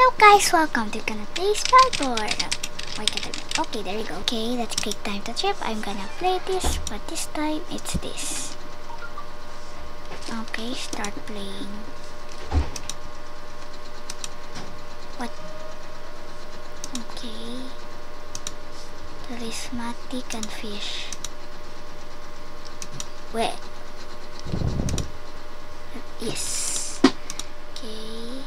Hello guys, welcome to Gonna Play Spellborne. Why? Okay, there we go. Okay, let's click time to trip. I'm gonna play this, but this time it's this. Okay, start playing. What? Okay. Charismatic and fish. Where? Yes. Okay.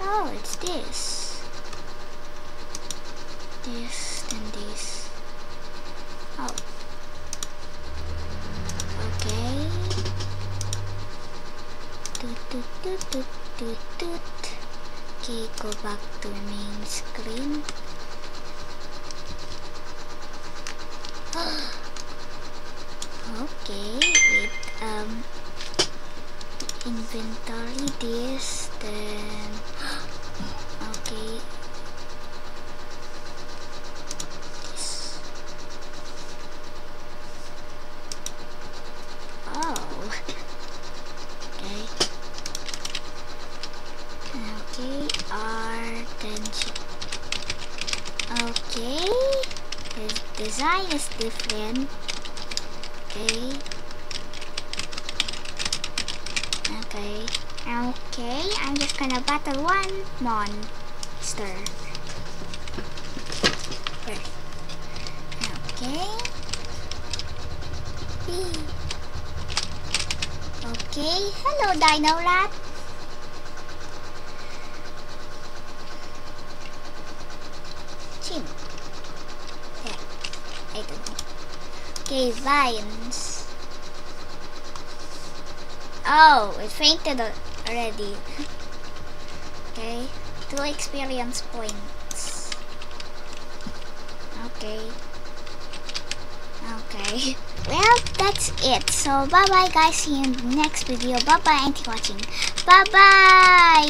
Oh, it's this. This, then this. Oh. Okay. Toot toot toot toot toot toot. Okay, go back to main screen. okay, wait, um, inventory this, then, okay, this. Oh, okay, okay, R, then, okay, the design is different, okay, okay, okay, I'm just gonna battle one monster. Okay. Okay, hello Dino Rat. Chin. Yeah, I don't know. Okay, vines. Oh, it fainted already. okay, two experience points. Okay. Okay. Well, that's it. So, bye-bye guys. See you in the next video. Bye-bye. Thank you watching. Bye-bye.